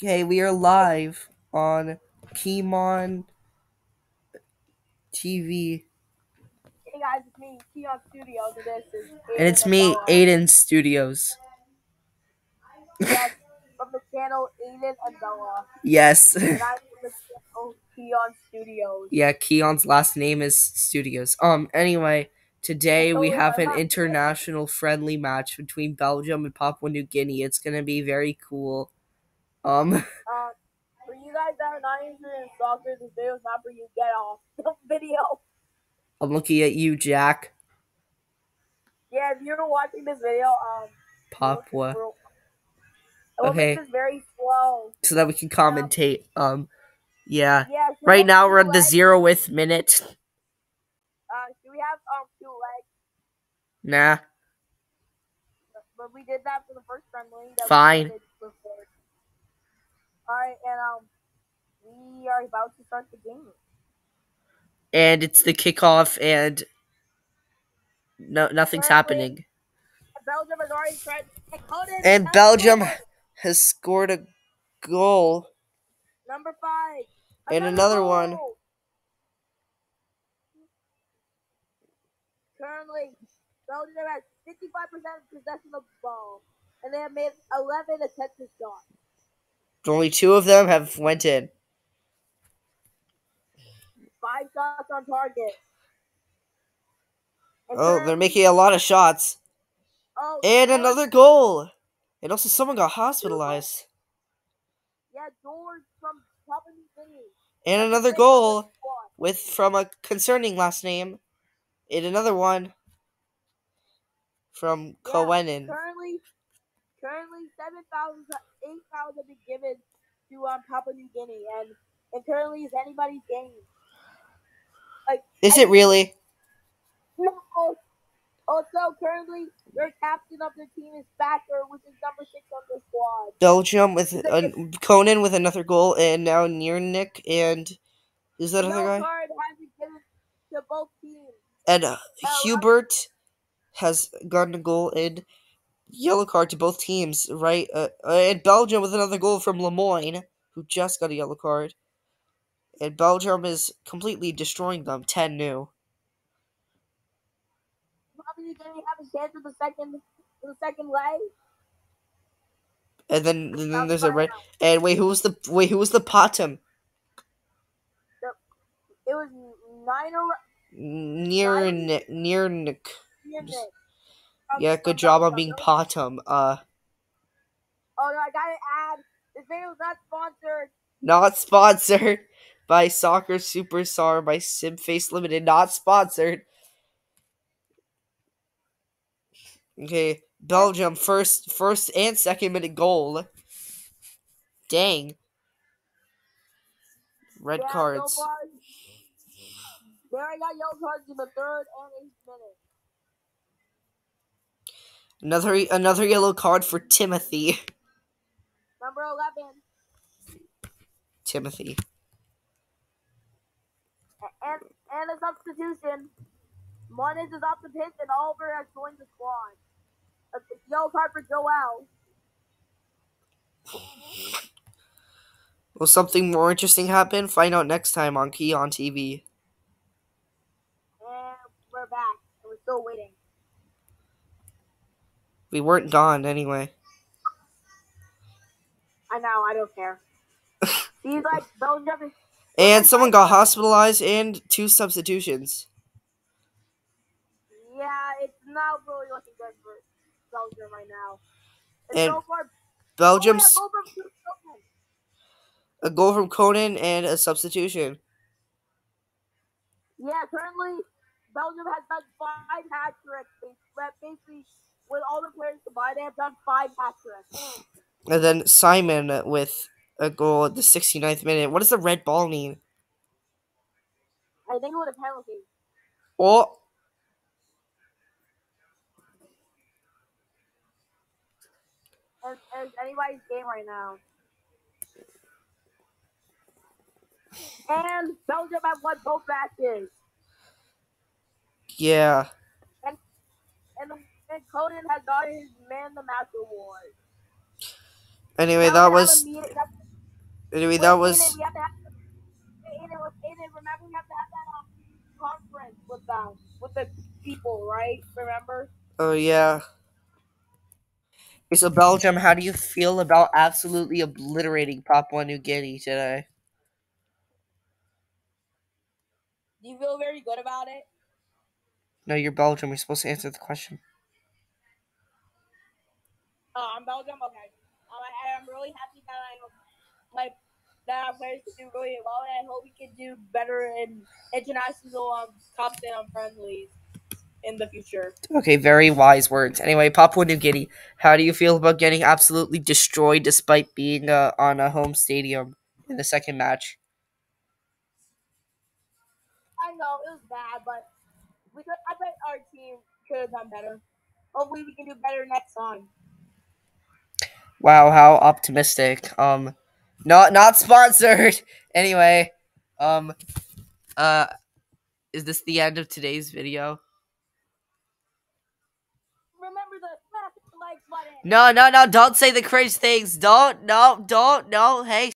Okay, we are live on Keemon TV. Hey guys, it's me, Keon Studios, and this is And it's me, Aiden Studios. Yes, from the channel Aiden and Bella. Yes. And I'm from the channel Keon Studios. yeah, Keon's last name is Studios. Um, anyway, today we have an international friendly match between Belgium and Papua New Guinea. It's gonna be very cool. Um, Uh, for you guys that are not interested in soccer, this video is not for you. Get off the video. I'm looking at you, Jack. Yeah, if you're watching this video, um, Papua. we'll- we'll Okay. very slow. So that we can commentate. Um, yeah. Yeah. Right now we're at the zeroth minute. Uh, do we have um two legs? Nah. But we did that for the first friendly. Fine. did before. All right, and um, we are about to start the game. And it's the kickoff and no nothing's happening. Belgium has already tried. And, Conan And has Belgium has scored a goal. number five, And another one. Currently, Belgium has 55% possession of the ball, and they have made 11 attempted shots. Only two of them have went in. Five shots on target. And Oh, they're making a lot of shots. Oh, And George- another goal. And also someone got hospitalized. Yeah, George from Papua New Guinea. And another goal with from a concerning last name. And another one from Yeah. Currently, currently seven thousand, eight thousand have been given to um, Papua New Guinea, and and currently is anybody's game. Like, Is I- it really? no. Also, currently, their captain of the team is Backer, which is number six on the squad. Belgium with a, Conan with another goal, and now near Nick and is that no other guy? card has given to both teams. And uh, Hubert has gotten a goal and yellow card to both teams, right? Uh, uh, and Belgium with another goal from Lemoyne, who just got a yellow card. And Belgium is completely destroying them, 10 new. New Guinea have a chance in the second, in the second leg. And then, and then there's a red. And wait, who was the wait? Who was the bottom? It was nine or Near Nick. Near Nick. Yeah, good job on being bottom. Uh, Oh no, I gotta add. This video is not sponsored. not sponsored by Soccer Superstar by Simface Limited. Not sponsored. Okay, Belgium first, first and second minute goal. Dang. Red Yeah, cards. So far, there I got yellow cards in the third and eighth minute. Another another yellow card for Timothy. Number eleven, Timothy. a- and and a substitution. Moniz is off the pitch, and Oliver has joined the squad. Uh, A yellow card for Joel. Will something more interesting happen? Find out next time on Key on TV. And we're back, we're still waiting. We weren't gone anyway. I know, I don't care. Seems like And someone got hospitalized and two substitutions. Not really looking good for Belgium right now. And, And so far, Belgium's oh, yeah, go from Belgium. a goal from Conan and a substitution. Yeah, currently Belgium has done five hat tricks. Basically, with all the players combined, they have done five hat tricks. And then Simon with a goal at the 69th minute. What does the red ball mean? I think it was a penalty. Oh, It's, it's anybody's game right now. And Belgium have won both matches. yeah. And and and Conan has gotten his man the match award. Anyway, that was meeting- Anyway, that Aiden, was we have to have, Aiden, Aiden, remember we have to have that um, conference with them, with the people, right? Remember? oh yeah. Okay, so Belgium, how do you feel about absolutely obliterating Papua New Guinea today? Do you feel very good about it? No, you're Belgium. You're supposed to answer the question. Oh, I'm Belgium. Okay. Um, I, I'm really happy that I my that our players do really well, and I hope we can do better in international um cups and friendlies in the future. Okay, very wise words. Anyway, Papua New Guinea, how do you feel about getting absolutely destroyed despite being uh, on a home stadium in the second match? I know it was bad, but we could. I bet our team could have done better. Hopefully, we can do better next time. Wow, how optimistic. Um, not not sponsored. Anyway, um, uh, is this the end of today's video? Remember the smash the like button. No, no, no! Don't say the cringe things. Don't, no, don't, no. Hey,